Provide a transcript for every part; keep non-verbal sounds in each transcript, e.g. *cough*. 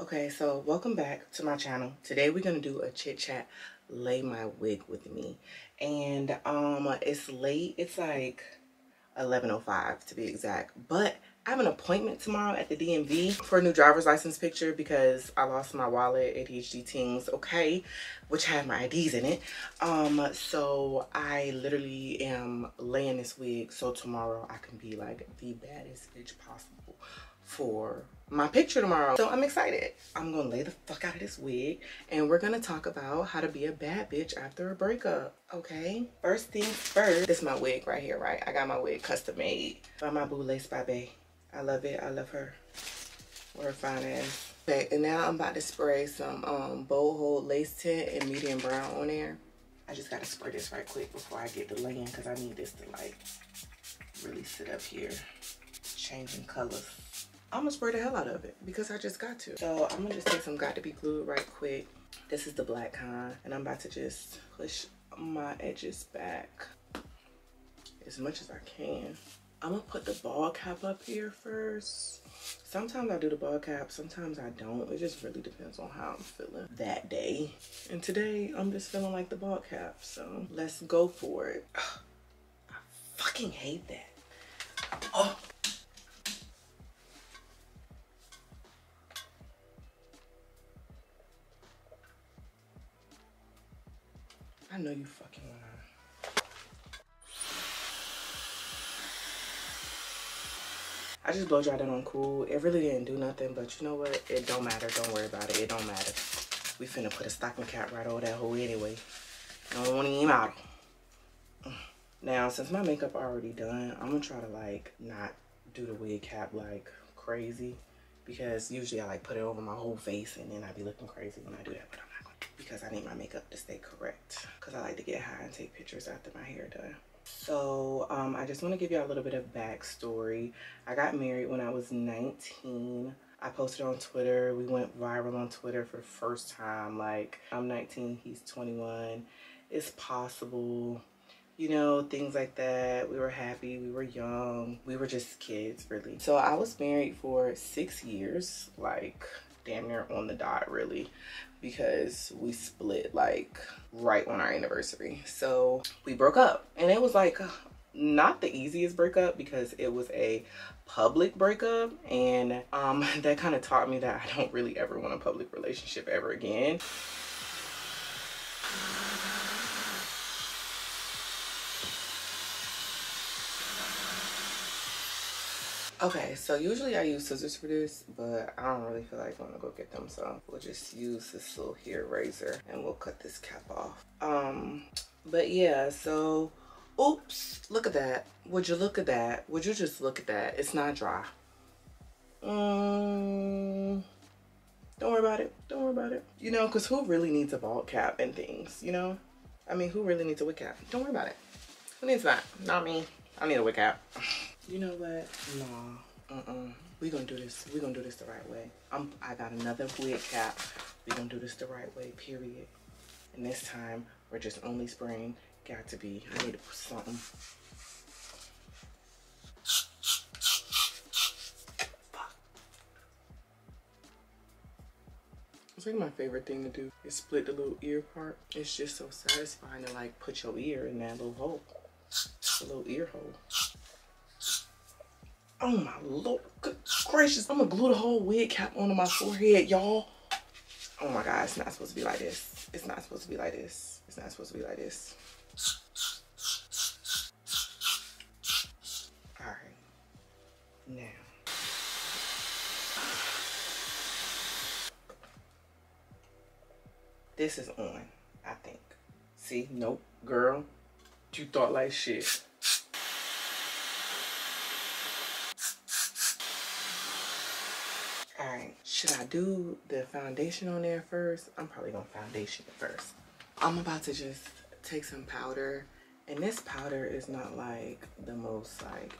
Okay, so welcome back to my channel. Today we're gonna do a chit chat, lay my wig with me. And um it's late, it's like 11.05 to be exact. But I have an appointment tomorrow at the DMV for a new driver's license picture because I lost my wallet, ADHD things, okay, which had my IDs in it. Um, so I literally am laying this wig so tomorrow I can be like the baddest bitch possible for my picture tomorrow. So I'm excited. I'm gonna lay the fuck out of this wig and we're gonna talk about how to be a bad bitch after a breakup, okay? First things first, this is my wig right here, right? I got my wig custom made by my boo Laced by Bae. I love it, I love her. We're fine ass. Okay, and now I'm about to spray some um, hold lace tint and medium brown on there. I just gotta spray this right quick before I get the laying because I need this to like really sit up here, changing colors. I'm gonna spray the hell out of it because I just got to. So I'm gonna just take some Got2b Glued right quick. This is the black kind and I'm about to just push my edges back as much as I can. I'm gonna put the bald cap up here first. Sometimes I do the bald cap, sometimes I don't. It just really depends on how I'm feeling that day. And today I'm just feeling like the bald cap, so let's go for it. Ugh, *sighs* I fucking hate that. Oh. I know you fucking lying. I just blow dried it on cool. It really didn't do nothing, but you know what? It don't matter. Don't worry about it. It don't matter. We finna put a stocking cap right over that hole anyway. Don't want even out. Mm. Now, since my makeup already done, I'm gonna try to like not do the wig cap like crazy because usually I like put it over my whole face and then I be looking crazy when I do that, but I'm because I need my makeup to stay correct because I like to get high and take pictures after my hair done. So um, I just want to give you a little bit of backstory. I got married when I was 19. I posted on Twitter. We went viral on Twitter for the first time. Like, I'm 19, he's 21. It's possible. You know, things like that. We were happy. We were young. We were just kids, really. So I was married for six years. Like, damn near on the dot, really because we split like right on our anniversary. So we broke up and it was like not the easiest breakup because it was a public breakup and um, *laughs* that kind of taught me that I don't really ever want a public relationship ever again. Okay, so usually I use scissors for this, but I don't really feel like I going to go get them. So we'll just use this little hair razor and we'll cut this cap off. Um, but yeah, so, oops, look at that. Would you look at that? Would you just look at that? It's not dry. Um, don't worry about it. Don't worry about it. You know, because who really needs a bald cap and things, you know? I mean, who really needs a wig cap? Don't worry about it. Who needs that? Not me. I need a wig cap. *laughs* You know what? Nah. Uh-uh. We gonna do this. We gonna do this the right way. I'm I got another wig cap. We gonna do this the right way, period. And this time we're just only spraying Got2b. I need to put something. It's like my favorite thing to do is split the little ear part. It's just so satisfying to like put your ear in that little hole. The little ear hole. Oh my lord, good gracious. I'm gonna glue the whole wig cap onto my forehead, y'all. Oh my god, it's not supposed to be like this. It's not supposed to be like this. It's not supposed to be like this. All right, now. This is on, I think. See, nope, girl. You thought like shit. Should I do the foundation on there first? I'm probably gonna foundation first. I'm about to just take some powder and this powder is not like the most like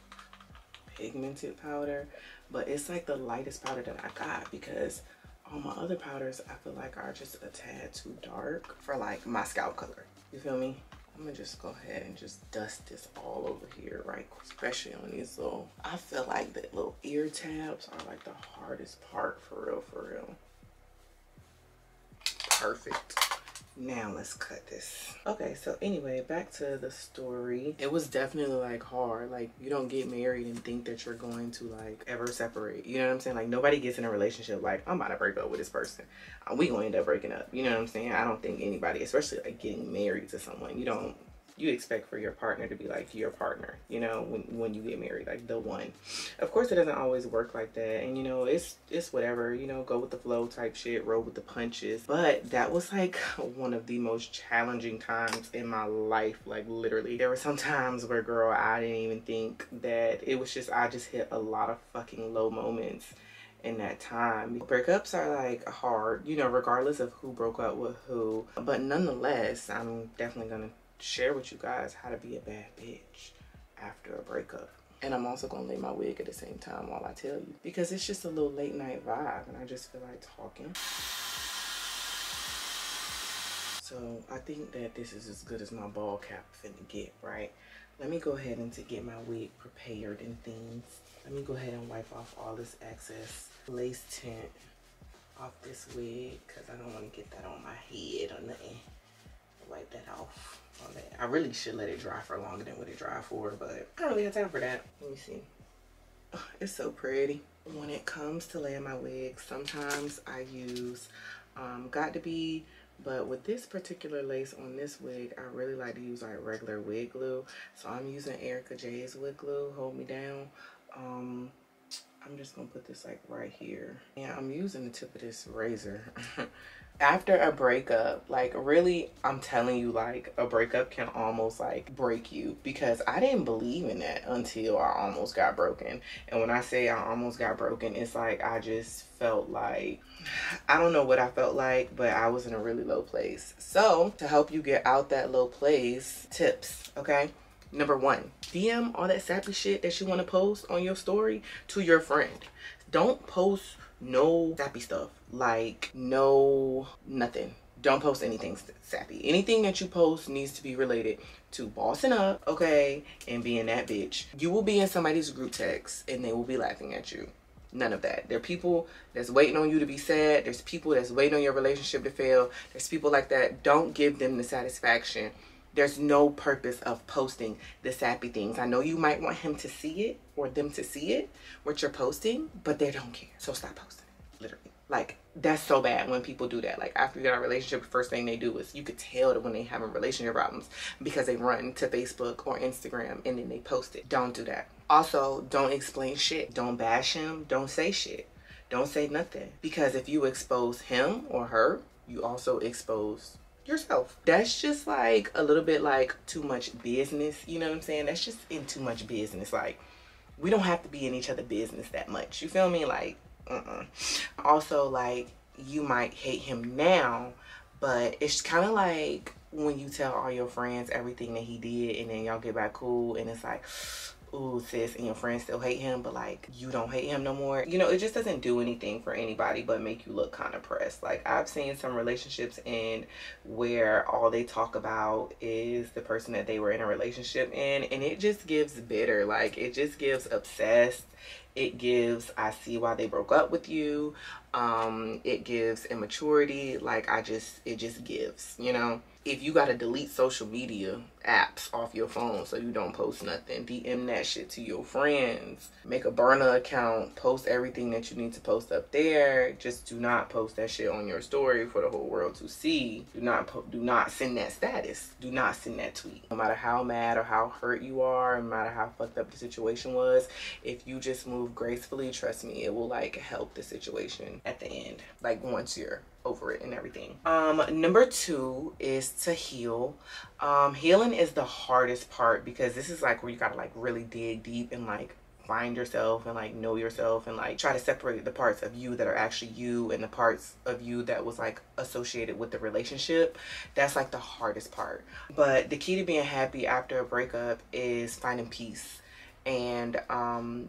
pigmented powder but it's like the lightest powder that I got because all my other powders I feel like are just a tad too dark for like my scalp color you feel me I'm gonna just go ahead and just dust this all over here, right? Especially on these little, I feel like the little ear tabs are like the hardest part for real, for real. Perfect. Now let's cut this. Okay, so anyway, back to the story. It was definitely like hard. Like you don't get married and think that you're going to like ever separate. You know what I'm saying? Like nobody gets in a relationship like I'm about to break up with this person. Uh, we gonna end up breaking up. You know what I'm saying? I don't think anybody, especially like getting married to someone, you don't you expect for your partner to be like your partner, you know, when, when you get married, like the one. Of course, it doesn't always work like that. And, you know, it's, it's whatever, you know, go with the flow type shit, roll with the punches. But that was like *laughs* one of the most challenging times in my life. Like literally, there were some times where, girl, I didn't even think that it was just, I just hit a lot of fucking low moments in that time. Breakups are like hard, you know, regardless of who broke up with who. But nonetheless, I'm definitely gonna share with you guys how to be a bad bitch after a breakup. And I'm also gonna lay my wig at the same time while I tell you. Because it's just a little late night vibe and I just feel like talking. So I think that this is as good as my bald cap finna get, right? Let me go ahead and to get my wig prepared and things. Let me go ahead and wipe off all this excess lace tint off this wig because I don't want to get that on my head or nothing. Wipe that off. I really should let it dry for longer than what it dry for, but I don't really have time for that. Let me see. Oh, it's so pretty. When it comes to laying my wigs, sometimes I use um, Got2b, but with this particular lace on this wig, I really like to use like regular wig glue. So I'm using Erica J's wig glue, hold me down. Um, I'm just gonna put this like right here. Yeah, I'm using the tip of this razor. *laughs* after a breakup like really i'm telling you like a breakup can almost like break you because i didn't believe in that until i almost got broken and when i say i almost got broken it's like i just felt like *sighs* i don't know what i felt like but i was in a really low place so to help you get out that low place tips okay number one dm all that sappy shit that you want to post on your story to your friend. Don't post no sappy stuff like no nothing. Don't post anything sappy. Anything that you post needs to be related to bossing up okay and being that bitch. You will be in somebody's group text and they will be laughing at you. None of that. There are people that's waiting on you to be sad. There's people that's waiting on your relationship to fail. There's people like that. Don't give them the satisfaction there's no purpose of posting the sappy things. I know you might want him to see it or them to see it, what you're posting, but they don't care. So stop posting it, literally. Like, that's so bad when people do that. Like, after you get a relationship, the first thing they do is you could tell that when they having relationship problems because they run to Facebook or Instagram and then they post it. Don't do that. Also, don't explain shit. Don't bash him. Don't say shit. Don't say nothing. Because if you expose him or her, you also expose yourself. That's just like a little bit like too much business. You know what I'm saying? That's just in too much business. Like, we don't have to be in each other business that much. You feel me? Like, uh-uh. Also, like, you might hate him now, but it's kind of like when you tell all your friends everything that he did and then y'all get back cool and it's like ooh sis and your friends still hate him but like you don't hate him no more. You know it just doesn't do anything for anybody but make you look kind of pressed. Like i've seen some relationships in where all they talk about is the person that they were in a relationship in and it just gives bitter. Like it just gives obsessed it gives i see why they broke up with you um it gives immaturity like i just it just gives you know if you got to delete social media apps off your phone so you don't post nothing, DM that shit to your friends. Make a burner account, post everything that you need to post up there. Just do not post that shit on your story for the whole world to see. Do not do not send that status. Do not send that tweet. No matter how mad or how hurt you are, no matter how fucked up the situation was, if you just move gracefully, trust me, it will like help the situation at the end. Like once you're over it and everything. Um, number two is to heal. Um, healing is the hardest part because this is like where you gotta like really dig deep and like find yourself and like know yourself and like try to separate the parts of you that are actually you and the parts of you that was like associated with the relationship that's like the hardest part but the key to being happy after a breakup is finding peace and um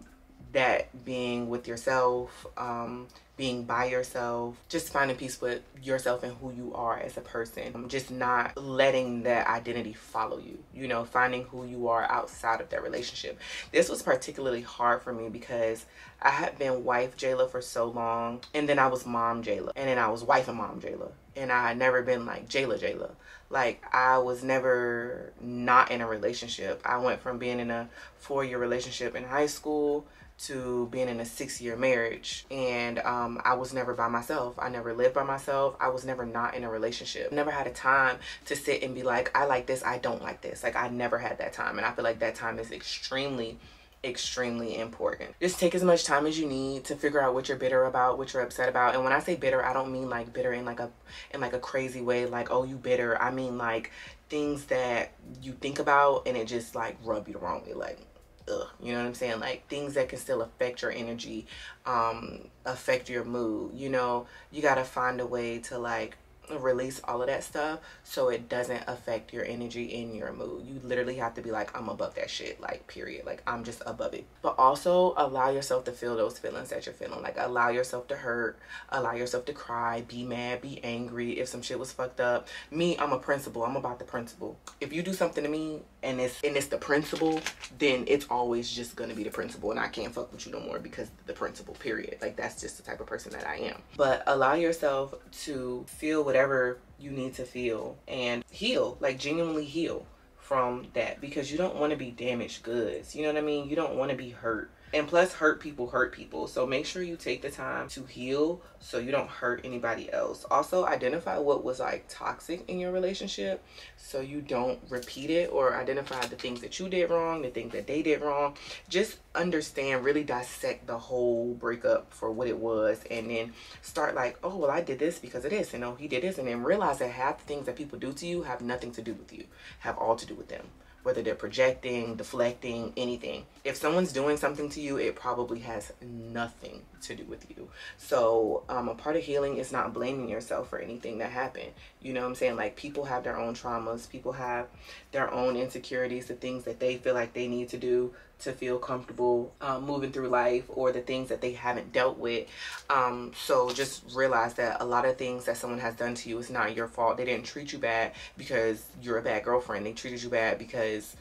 that being with yourself, um, being by yourself, just finding peace with yourself and who you are as a person. Just not letting that identity follow you, you know, finding who you are outside of that relationship. This was particularly hard for me because I had been wife Jaelah for so long, and then I was mom Jaelah, and then I was wife and mom Jaelah, and I had never been like Jaelah Jaelah. Like I was never not in a relationship. I went from being in a four year relationship in high school to being in a six year marriage and um, i was never by myself i never lived by myself i was never not in a relationship never had a time to sit and be like i like this i don't like this like i never had that time and i feel like that time is extremely extremely important. Just take as much time as you need to figure out what you're bitter about, what you're upset about. And when I say bitter, I don't mean like bitter in like a in like a crazy way like oh you bitter. I mean like things that you think about and it just like rub you the wrong way like ugh, you know what I'm saying? Like things that can still affect your energy, um, affect your mood. You know, you gotta find a way to like release all of that stuff so it doesn't affect your energy in your mood. You literally have to be like, I'm above that shit, like, period. Like, I'm just above it. But also allow yourself to feel those feelings that you're feeling. Like, allow yourself to hurt, allow yourself to cry, be mad, be angry if some shit was fucked up. Me, I'm a principle. I'm about the principle. If you do something to me and it's and it's the principle, then it's always just gonna be the principle and I can't fuck with you no more because the principle, period. Like, that's just the type of person that I am. But allow yourself to feel what whatever you need to feel and heal, like genuinely heal from that because you don't want to be damaged goods. You know what I mean? You don't want to be hurt and plus, hurt people hurt people. So make sure you take the time to heal so you don't hurt anybody else. Also, identify what was like toxic in your relationship so you don't repeat it or identify the things that you did wrong, the things that they did wrong. Just understand, really dissect the whole breakup for what it was and then start like, oh, well, I did this because of this. And oh, he did this. And then realize that half the things that people do to you have nothing to do with you, have all to do with them whether they're projecting, deflecting, anything. If someone's doing something to you, it probably has nothing to do with you. So um, a part of healing is not blaming yourself for anything that happened. You know what I'm saying? Like people have their own traumas. People have their own insecurities, the things that they feel like they need to do to feel comfortable um, moving through life or the things that they haven't dealt with. Um, so just realize that a lot of things that someone has done to you is not your fault. They didn't treat you bad because you're a bad girlfriend. They treated you bad because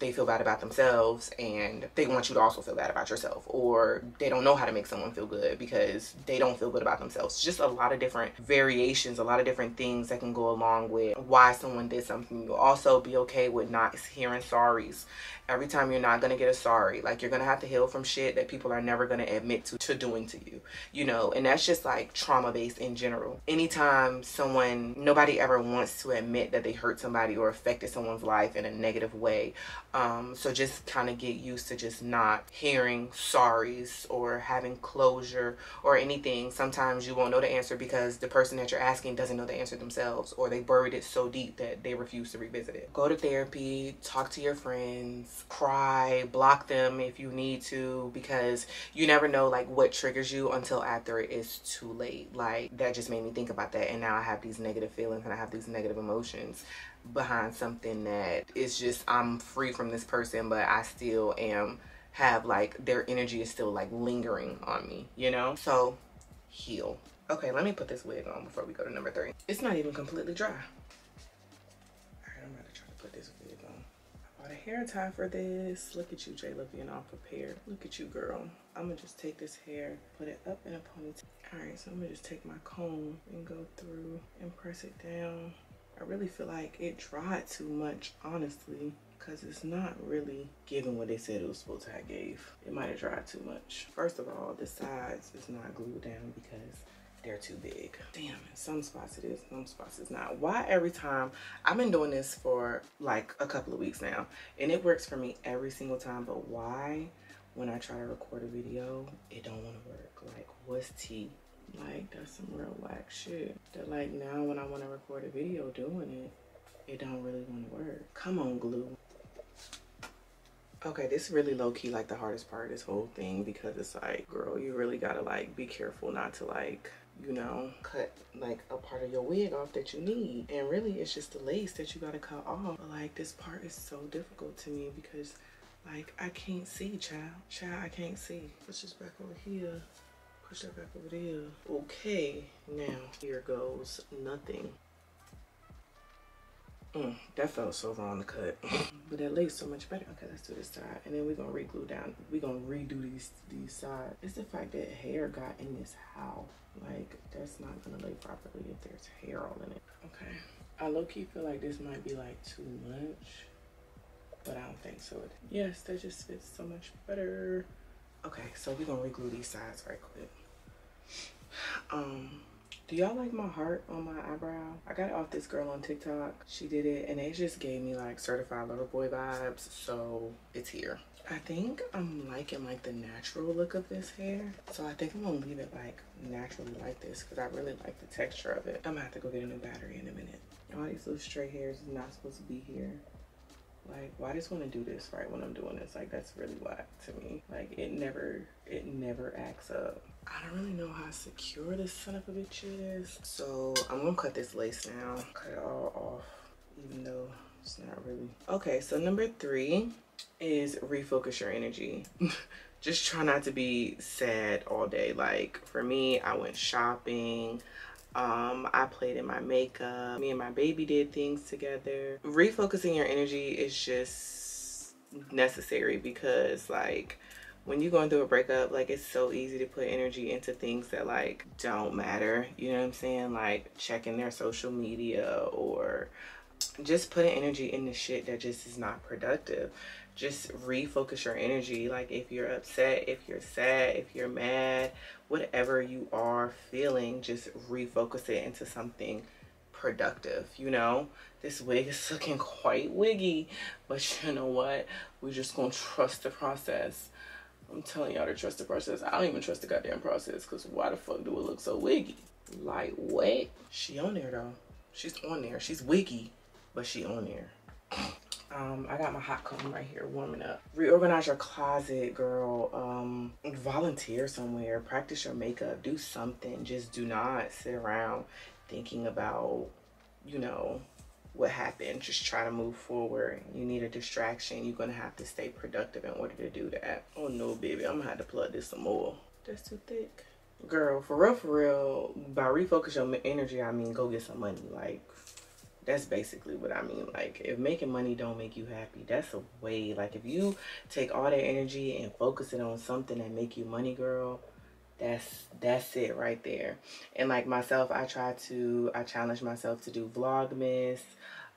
they feel bad about themselves and they want you to also feel bad about yourself or they don't know how to make someone feel good because they don't feel good about themselves. Just a lot of different variations a lot of different things that can go along with why someone did something. You also be okay with not hearing sorries. Every time you're not to get a sorry like you're to have to heal from shit that people are never to admit to, to doing to you you know and that's just like trauma based in general. Anytime someone nobody ever wants to admit that they hurt somebody or affected someone's life in a negative way um, so just kind of get used to just not hearing sorries or having closure or anything. Sometimes you won't know the answer because the person that you're asking doesn't know the answer themselves or they buried it so deep that they refuse to revisit it. Go to therapy talk to your friends cry, block them if you need to because you never know like what triggers you until after it is too late. Like that just made me think about that and now I have these negative feelings and I have these negative emotions behind something that is just I'm free from this person but I still am have like their energy is still like lingering on me, you know? So heal. Okay, let me put this wig on before we go to number three. It's not even completely dry. I'm gonna try to put this wig on. I bought a hair tie for this. Look at you, Jaelah, being all prepared. Look at you, girl. I'm gonna just take this hair, put it up in a ponytail. All right, so I'm gonna just take my comb and go through and press it down. I really feel like it dried too much, honestly, because it's not really giving what they said it was supposed to have gave. It might have dried too much. First of all, the sides is not glued down because they're too big. Damn, some spots it is, some spots it's not. Why every time, I've been doing this for like a couple of weeks now and it works for me every single time, but why when I try to record a video, it don't want to work? Like, what's tea? Like, that's some real whack shit. That like now when I want to record a video doing it, it don't really want to work. Come on, glue. Okay, this is really low key like the hardest part of this whole thing because it's like, girl, you really gotta like be careful not to like you know, cut like a part of your wig off that you need. And really it's just the lace that you gotta cut off. But like this part is so difficult to me because Like, I can't see, child. Child, I can't see. Push just back over here. Push that back over there. Okay, now here goes nothing. Mm, that felt so wrong to cut. *laughs* but that lace so much better. Okay, let's do this side. And then we're gonna re-glue down. We're gonna redo these these sides. It's the fact that hair got in this how. Like, that's not gonna lay properly if there's hair all in it. Okay. I low-key feel like this might be like too much. But I don't think so. Yes, that just fits so much better. Okay, so we're gonna re-glue these sides right quick. Um do y'all like my heart on my eyebrow? I got it off this girl on TikTok. She did it and it just gave me like certified little boy vibes. So it's here. I think I'm liking like the natural look of this hair. So I think I'm gonna leave it like naturally like this because I really like the texture of it. I'm gonna have to go get a new battery in a minute. All these little straight hairs is not supposed to be here. Like, why just want to do this right when I'm doing this? Like, that's really whack to me. Like, it never, it never acts up. I don't really know how secure this son of a bitch is. So I'm gonna cut this lace now. Cut it all off, even though it's not really. Okay, so number three is refocus your energy. *laughs* Just try not to be sad all day. Like for me, I went shopping. Um, I played in my makeup. Me and my baby did things together. Refocusing your energy is just necessary because like when you're going through a breakup, like it's so easy to put energy into things that like don't matter. You know what I'm saying? Like checking their social media or just putting energy in the shit that just is not productive. Just refocus your energy. Like if you're upset, if you're sad, if you're mad, whatever you are feeling, just refocus it into something productive, you know? This wig is *laughs* looking quite wiggy, but you know what? We're just gonna trust the process. I'm telling y'all to trust the process. I don't even trust the goddamn process because why the fuck do it look so wiggy? Like what? She on there though. She's on there. She's wiggy, but she on there. *laughs* Um, I got my hot comb right here warming up. Reorganize your closet, girl. Um, volunteer somewhere. Practice your makeup. Do something. Just do not sit around thinking about, you know, what happened. Just try to move forward. You need a distraction. You're going to have to stay productive in order to do that. Oh no, baby. I'm going to have to plug this some more. That's too thick. Girl, for real, for real, by refocus your energy, I mean go get some money. Like, that's basically what I mean. Like, if making money don't make you happy, that's a way. Like, if you take all that energy and focus it on something that make you money, girl, that's that's it right there. And like myself, I try to, I challenge myself to do Vlogmas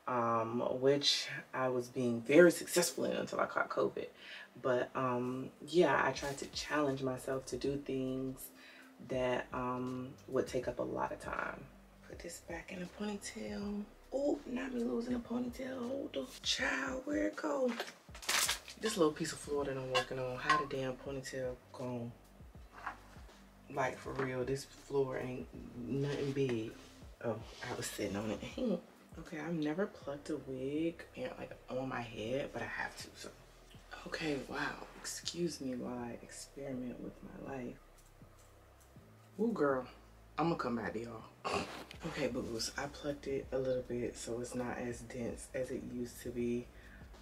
um, which I was being very successful in until I caught COVID. But um, yeah, I try to challenge myself to do things that um, would take up a lot of time. Put this back in a ponytail. Oh, not me losing a ponytail. Hold the child, where it go? This little piece of floor that I'm working on, how the damn ponytail gone? Like for real, this floor ain't nothing big. Oh, I was sitting on it. *laughs* Okay, I've never plucked a wig and like on my head, but I have to. So, okay, wow. Excuse me while I experiment with my life. Ooh, girl, I'm gonna come back to y'all. Okay, boos. I plucked it a little bit, so it's not as dense as it used to be.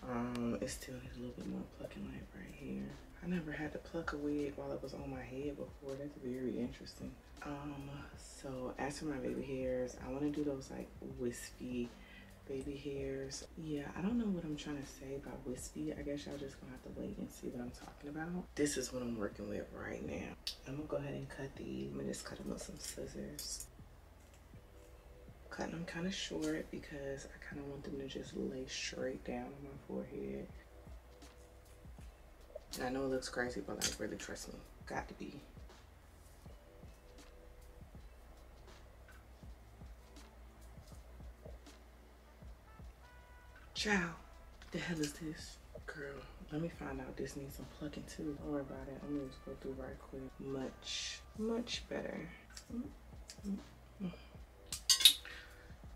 Um, it still needs a little bit more plucking like right here. I never had to pluck a wig while it was on my head before. That's very interesting. Um, so as for my baby hairs, I want to do those like wispy baby hairs. Yeah, I don't know what I'm trying to say about wispy. I guess y'all just gonna have to wait and see what I'm talking about. This is what I'm working with right now. I'm gonna go ahead and cut these. I'm gonna just cut them with some scissors. Cutting them kind of short because I kind of want them to just lay straight down on my forehead. And I know it looks crazy, but like really trust me, got to be. Ciao. The hell is this? Girl, let me find out this needs some plucking too. Don't worry about it. I'm gonna just go through right quick. Much, much better.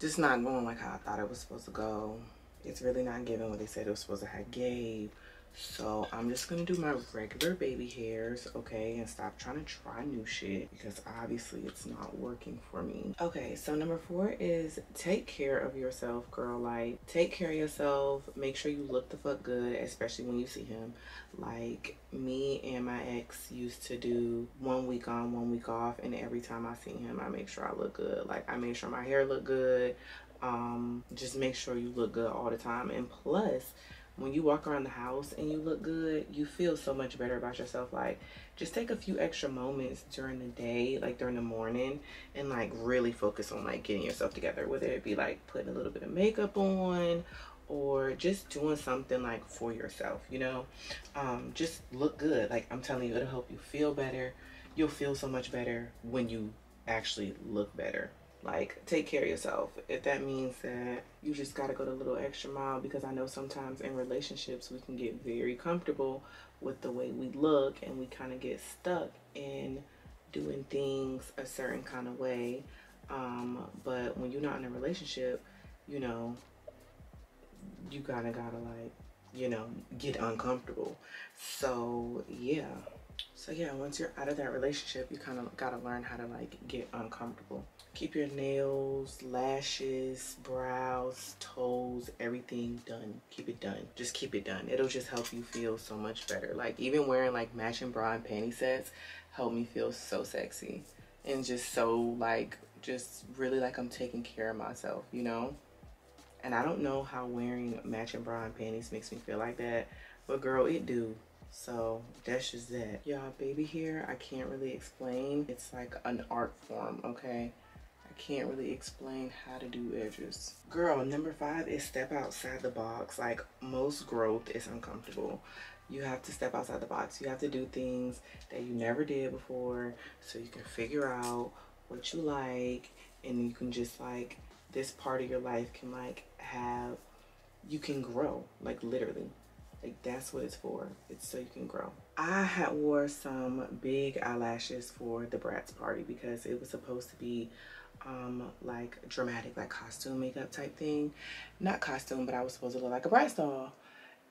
Is not going like how I thought it was supposed to go. It's really not giving what they said it was supposed to have gave. So I'm just gonna do my regular baby hairs, okay, and stop trying to try new shit because obviously it's not working for me. Okay, so number four is take care of yourself, girl. Like, take care of yourself. Make sure you look the fuck good, especially when you see him. Like, me and my ex used to do one week on, one week off, and every time I see him, I make sure I look good. Like, I make sure my hair look good. Um, just make sure you look good all the time. And plus, when you walk around the house and you look good, you feel so much better about yourself. Like, just take a few extra moments during the day, like during the morning, and like really focus on like getting yourself together. Whether it be like putting a little bit of makeup on or just doing something like for yourself, you know, um, just look good. Like, I'm telling you, it'll help you feel better. You'll feel so much better when you actually look better like take care of yourself. If that means that you just got to go the little extra mile because i know sometimes in relationships we can get very comfortable with the way we look and we kind of get stuck in doing things a certain kind of way. Um, but when you're not in a relationship you know you kind of gotta like you know get uncomfortable. So yeah. So yeah once you're out of that relationship you kind of gotta learn how to like get uncomfortable keep your nails lashes brows toes everything done. Keep it done. Just keep it done. It'll just help you feel so much better. Like even wearing like matching bra and panty sets help me feel so sexy and just so like just really like i'm taking care of myself you know? And i don't know how wearing matching bra and panties makes me feel like that but girl it do. So that's just that. Y'all baby hair i can't really explain. It's like an art form okay can't really explain how to do edges. Girl, number five is step outside the box. Like most growth is uncomfortable. You have to step outside the box. You have to do things that you never did before so you can figure out what you like and you can just like this part of your life can like have you can grow like literally like that's what it's for it's so you can grow i had wore some big eyelashes for the Bratz party because it was supposed to be um like dramatic like costume makeup type thing. Not costume but i was supposed to look like a Bratz doll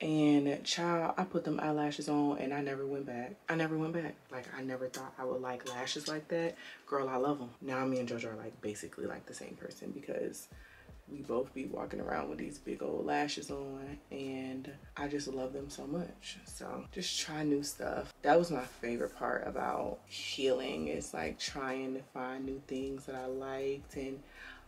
and child i put them eyelashes on and i never went back. I never went back. Like i never thought i would like lashes like that. Girl i love them now me and jojo are like basically like the same person because we both be walking around with these big old lashes on and I just love them so much. So just try new stuff. That was my favorite part about healing is like trying to find new things that I liked and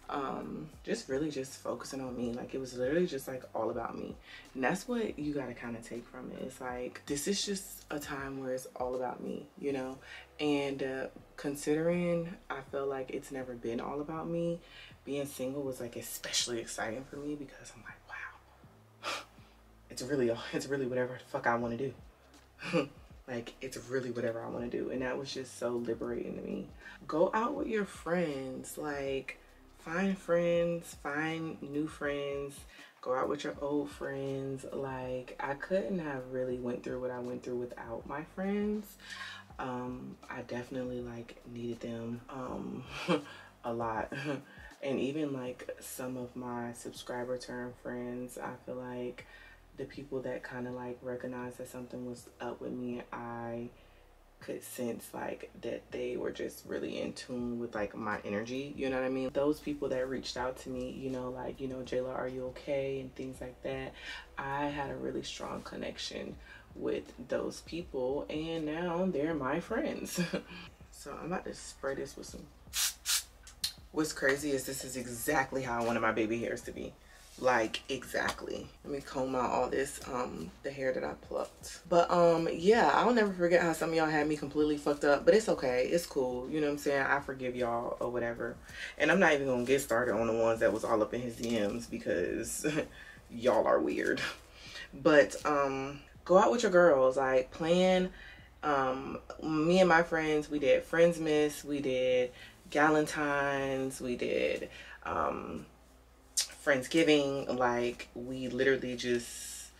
um just really just focusing on me like it was literally just like all about me and that's what you got to kind of take from it it's like this is just a time where it's all about me you know and uh, considering i feel like it's never been all about me being single was like especially exciting for me because I'm like, wow, *sighs* it's really, it's really whatever the fuck I want to do. *laughs* like it's really whatever I want to do. And that was just so liberating to me. Go out with your friends, like find friends, find new friends, go out with your old friends. Like I couldn't have really went through what I went through without my friends. Um, I definitely like needed them um, *laughs* a lot. *laughs* and even like some of my subscriber turn friends i feel like the people that kind of like recognized that something was up with me i could sense like that they were just really in tune with like my energy you know what i mean? Those people that reached out to me you know like you know jaelah are you okay? and things like that i had a really strong connection with those people and now they're my friends. *laughs* So i'm about to spray this with some What's crazy is this is exactly how I wanted my baby hairs to be. Like, exactly. Let me comb out all this, um, the hair that I plucked. But, um, yeah, I'll never forget how some of y'all had me completely fucked up. But it's okay. It's cool. You know what I'm saying? I forgive y'all or whatever. And I'm not even gonna get started on the ones that was all up in his DMs because *laughs* y'all are weird. But, um, go out with your girls. Like, plan um me and my friends we did Friendsmas we did Galentine's, we did um, Friendsgiving. Like, we literally just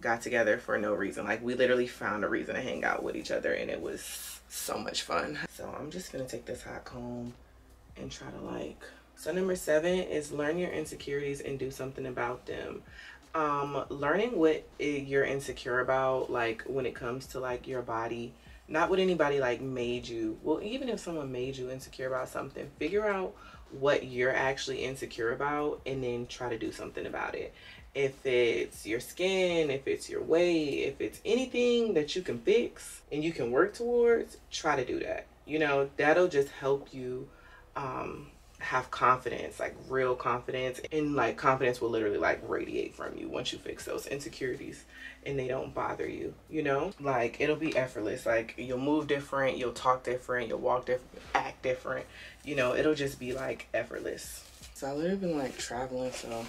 got together for no reason. Like, we literally found a reason to hang out with each other, and it was so much fun. So, I'm just gonna take this hot comb and try to like. So, number seven is learn your insecurities and do something about them. um learning what you're insecure about like when it comes to like your body not what anybody like made you well even if someone made you insecure about something figure out what you're actually insecure about and then try to do something about it. If it's your skin if it's your weight if it's anything that you can fix and you can work towards try to do that. You know that'll just help you um have confidence, like real confidence. And like confidence will literally like radiate from you once you fix those insecurities and they don't bother you, you know? Like it'll be effortless. Like you'll move different, you'll talk different, you'll walk different, act different. You know, it'll just be like effortless. So I literally been like traveling, so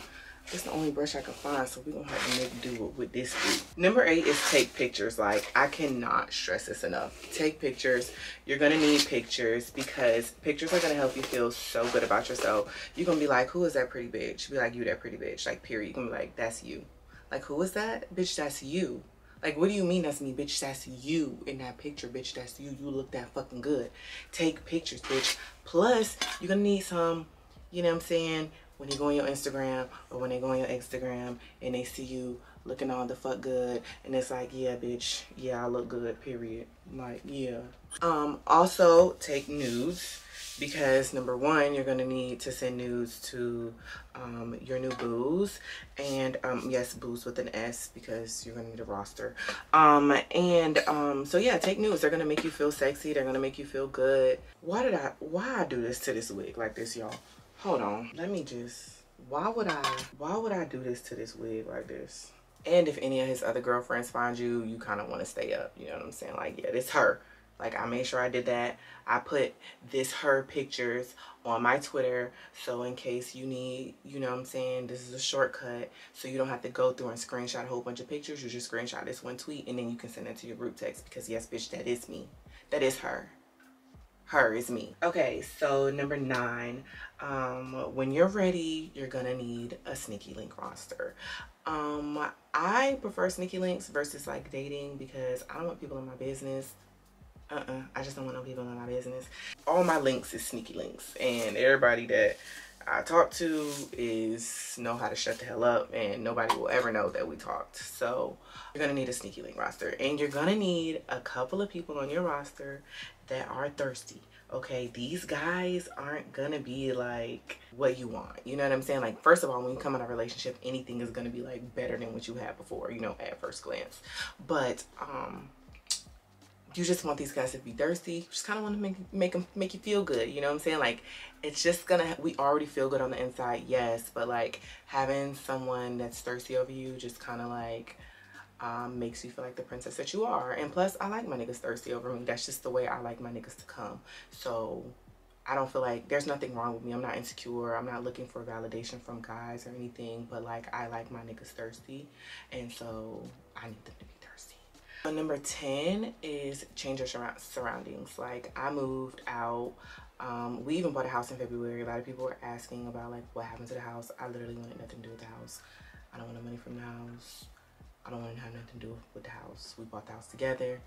it's the only brush I can find, so we're gonna have to make do with this group. Number eight is take pictures. Like, I cannot stress this enough. Take pictures. You're gonna need pictures because pictures are gonna help you feel so good about yourself. You're gonna be like, who is that pretty bitch? Be like, you that pretty bitch. Like, period. You're gonna be like, that's you. Like, who is that? Bitch, that's you. Like, what do you mean that's me? Bitch, that's you in that picture. Bitch, that's you. You look that fucking good. Take pictures, bitch. Plus, you're gonna need some, you know what I'm saying, when you go on your Instagram or when they go on your Instagram and they see you looking all the fuck good and it's like yeah bitch yeah I look good period. Like yeah. Um also take nudes because number one you're to need to send nudes to um, your new boos and um, yes boos with an s because you're to need a roster. Um, and um, so yeah take nudes. They're to make you feel sexy. They're to make you feel good. Why did i why i do this to this wig like this y'all hold on. Let me just why would i why would i do this to this wig like this? And if any of his other girlfriends find you you kind of want to stay up you know what i'm saying? Like yeah it's her. Like i made sure i did that. I put this her pictures on my twitter so in case you need you know what i'm saying this is a shortcut so you don't have to go through and screenshot a whole bunch of pictures. You just screenshot this one tweet and then you can send it to your group text because yes bitch that is me. That is her. Her is me. Okay so number nine um when you're ready you're gonna need a sneaky link roster. Um i prefer sneaky links versus like dating because i don't want people in my business. Uh-uh i just don't want no people in my business. All my links is sneaky links and everybody that I talk to is know how to shut the hell up and nobody will ever know that we talked. So you're to need a sneaky link roster and you're to need a couple of people on your roster that are thirsty okay these guys aren't gonna be like what you want. You know what i'm saying? Like first of all when you come in a relationship anything is gonna be like better than what you had before you know at first glance. But um you just want these guys to be thirsty. You just kind of want to make make them make you feel good you know what i'm saying? Like it's just gonna we already feel good on the inside yes. But like having someone that's thirsty over you just kind of like um, makes you feel like the princess that you are. And plus, I like my niggas thirsty over me. That's just the way I like my niggas to come. So I don't feel like there's nothing wrong with me. I'm not insecure. I'm not looking for validation from guys or anything. But like, I like my niggas thirsty. And so I need them to be thirsty. So number 10 is change your surroundings. Like I moved out. Um, we even bought a house in February. A lot of people were asking about like what happened to the house. I literally wanted nothing to do with the house. I don't want no money from the house. I don't want to have nothing to do with the house. We bought the house together.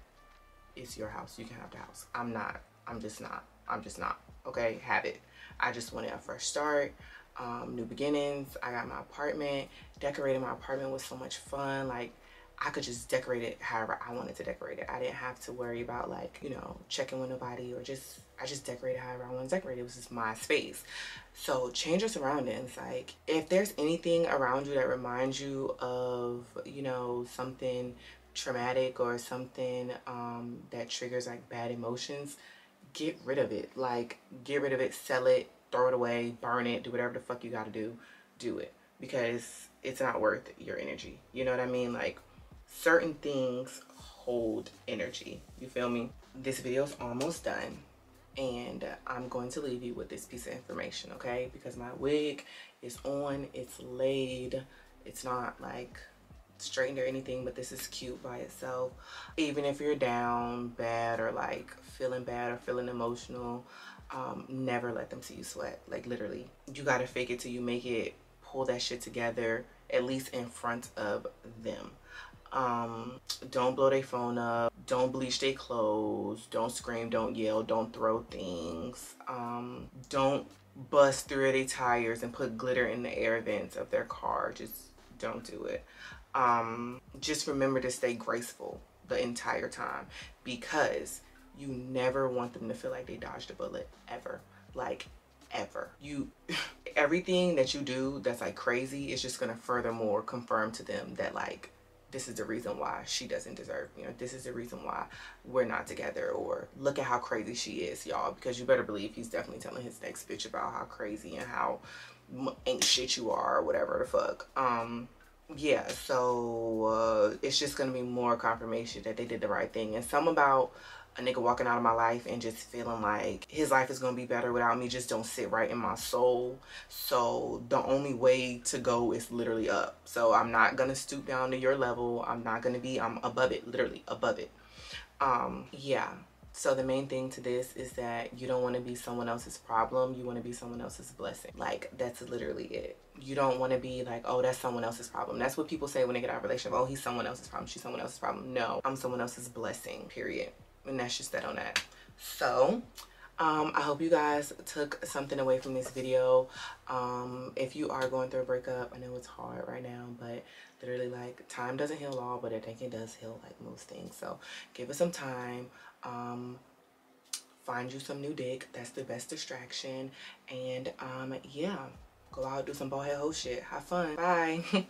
It's your house. You can have the house. I'm not. I'm just not. I'm just not. Okay, have it. I just wanted a fresh start. Um, new beginnings. I got my apartment. Decorating my apartment was so much fun. Like I could just decorate it however I wanted to decorate it. I didn't have to worry about like, you know, checking with nobody or just, I just decorated however I want to decorate. It was just my space. So change your surroundings. Like if there's anything around you that reminds you of, you know, something traumatic or something um, that triggers like bad emotions, get rid of it. Like get rid of it, sell it, throw it away, burn it, do whatever the fuck you got to do, do it because it's not worth your energy. You know what I mean? Like certain things hold energy. You feel me? This video is almost done and I'm going to leave you with this piece of information, okay? Because my wig is on, it's laid, it's not like straightened or anything, but this is cute by itself. Even if you're down bad or like feeling bad or feeling emotional, um, never let them see you sweat. Like literally, you gotta fake it till you make it, pull that shit together, at least in front of them um don't blow their phone up don't bleach their clothes don't scream don't yell don't throw things um don't bust through their tires and put glitter in the air vents of their car just don't do it. Um, just remember to stay graceful the entire time because you never want them to feel like they dodged a bullet ever. Like ever. You *laughs* everything that you do that's like crazy is just gonna furthermore confirm to them that like this is the reason why she doesn't deserve you know this is the reason why we're not together or look at how crazy she is y'all because you better believe he's definitely telling his next bitch about how crazy and how ain't shit you are or whatever the fuck. Um yeah so uh it's just gonna be more confirmation that they did the right thing. And some about a nigga walking out of my life and just feeling like his life is gonna be better without me just don't sit right in my soul. So the only way to go is literally up. So i'm not gonna stoop down to your level. I'm not gonna be i'm above it literally above it. Um yeah. So the main thing to this is that you don't want to be someone else's problem. You want to be someone else's blessing. Like that's literally it. You don't want to be like oh that's someone else's problem. That's what people say when they get out of a relationship. Oh he's someone else's problem. She's someone else's problem. No. I'm someone else's blessing period and that's just that on that so um, I hope you guys took something away from this video. Um, if you are going through a breakup, I know it's hard right now, but literally like time doesn't heal all, but I think it does heal like most things. So give it some time. Um, find you some new dick. That's the best distraction. And um, yeah, go out, do some ball head hoe shit. Have fun. Bye. *laughs*